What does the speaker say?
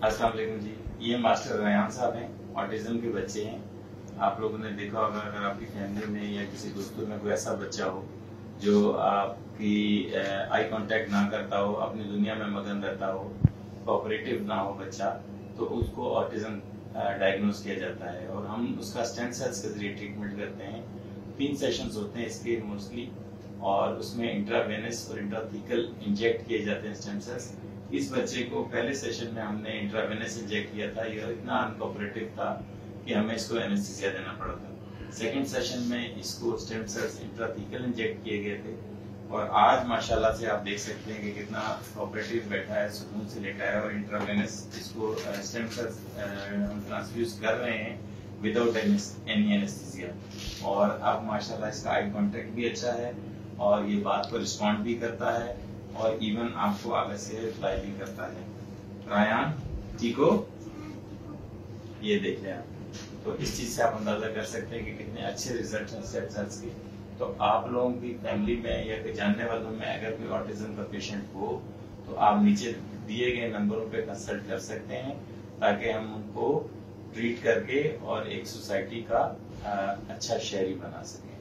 अस्सलाम वालेकुम जी, ये मास्टर रयान साहब हैं ऑटिज्म के बच्चे हैं। आप लोगों ने देखा होगा, अगर आपकी फैमिली में या किसी दोस्तों में कोई ऐसा बच्चा हो, जो आपकी आई कांटेक्ट ना करता हो, अपनी दुनिया में मगन रहता हो कोऑपरेटिव ना हो बच्चा तो उसको ऑटिज्म डायग्नोज किया जाता है। और हम उसका स्टेम सेल्स के ज़रिए ट्रीटमेंट करते हैं। तीन सेशंस होते हैं इसके मोस्टली और उसमें इंट्रावेनस और इंट्राथिकल इंजेक्ट किए जाते हैं स्टेम सेल्स इस बच्चे को पहले सेशन में हमने इंट्रावेनस इंजेक्ट किया था। यह इतना अनकोऑपरेटिव था कि हमें इसको एनेस्थीसिया देना पड़ा था। सेकंड सेशन में इसको स्टेम सेल्स इंट्राथिकल इंजेक्ट किए गए थे। और आज, माशाल्लाह से आप देख सकते हैं कि कितना कोऑपरेटिव बैठा है, सुकून से लेटा है और इंट्रावेनस इसको स्टेम सेल्स हम ट्रांसफ्यूज कर रहे हैं विदाउट एनी एनेस्थीसिया और अब, माशाल्लाह, इसका आई कांटेक्ट भी अच्छा है और ये बात को रिस्पॉन्ड भी करता है। और इवन आपको आगे से रिप्लाई भी करता है। रायान हो ये देख लें आप। तो इस चीज़ से आप अंदाज़ा कर सकते हैं कि कितने अच्छे रिज़ल्ट हैं सेट सेल्स के। तो आप लोगों की फैमिली में या जानने वालों में अगर कोई ऑटिज्म का पेशेंट हो तो आप नीचे दिए गए नंबरों पे कंसल्ट कर सकते हैं, ताकि हम उनको ट्रीट करके और एक सोसाइटी का अच्छा शहरी बना सकें।